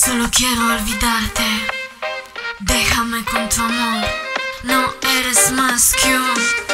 Solo quiero olvidarte. Déjame con tu amor. No eres más que un...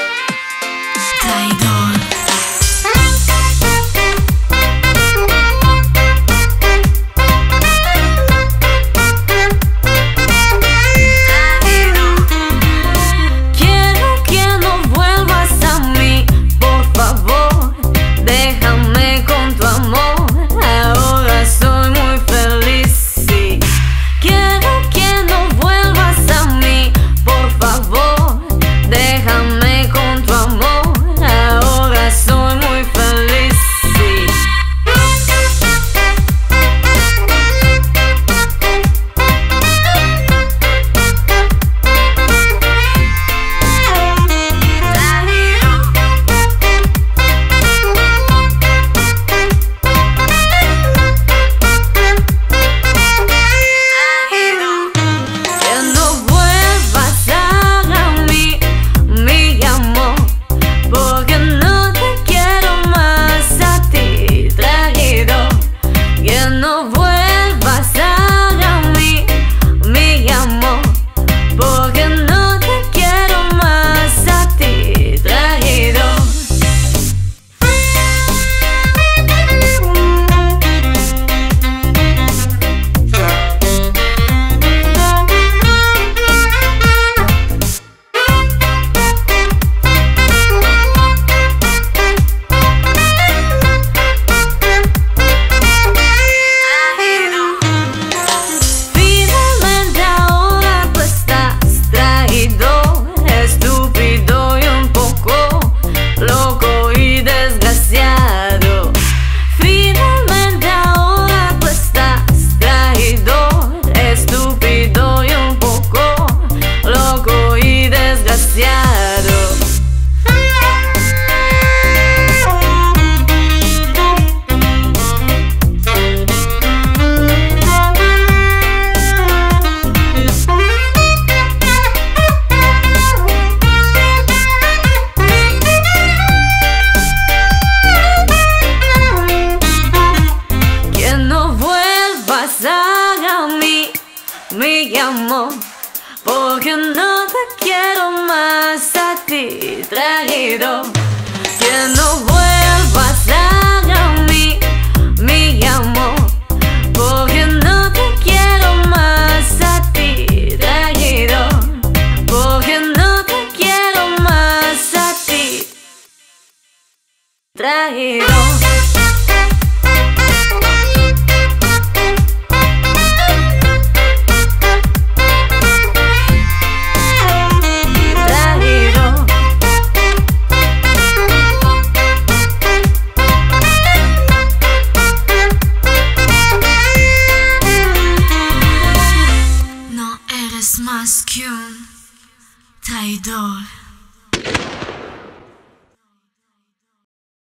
porque no te quiero más a ti, traído, que no vuelvas a mí, mi amor, porque no te quiero más a ti, traído, porque no te quiero más a ti, traído. June Tidor.